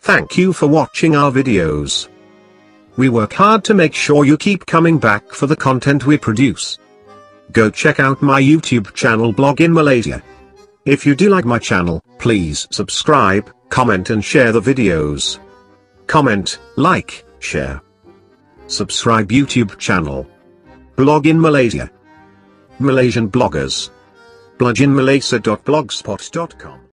Thank you for watching our videos. We work hard to make sure you keep coming back for the content we produce. Go check out my YouTube channel blog in Malaysia. If you do like my channel, please subscribe, comment and share the videos. Comment, like, share. Subscribe YouTube channel. Blog in Malaysia. Malaysian bloggers. bloginmalaysia.blogspot.com